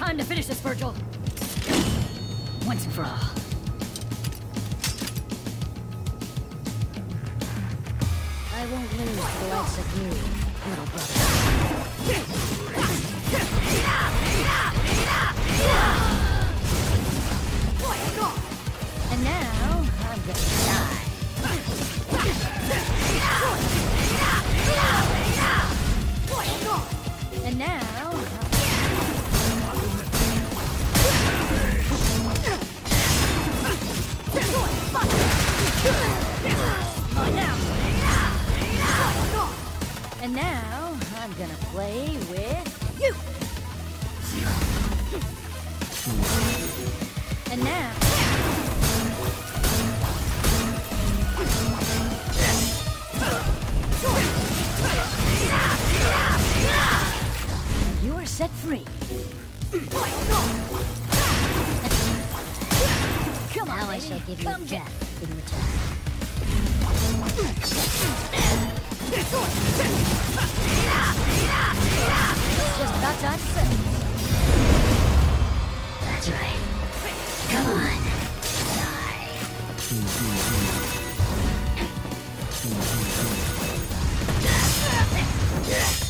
Time to finish this, Vergil. Once and for all. I won't lose the likes of you, little brother. And now, I'm gonna die. And now... And now, I'm gonna play with you! And now... You are set free. Come on, Now I shall give you Come death in return. It's just. Cut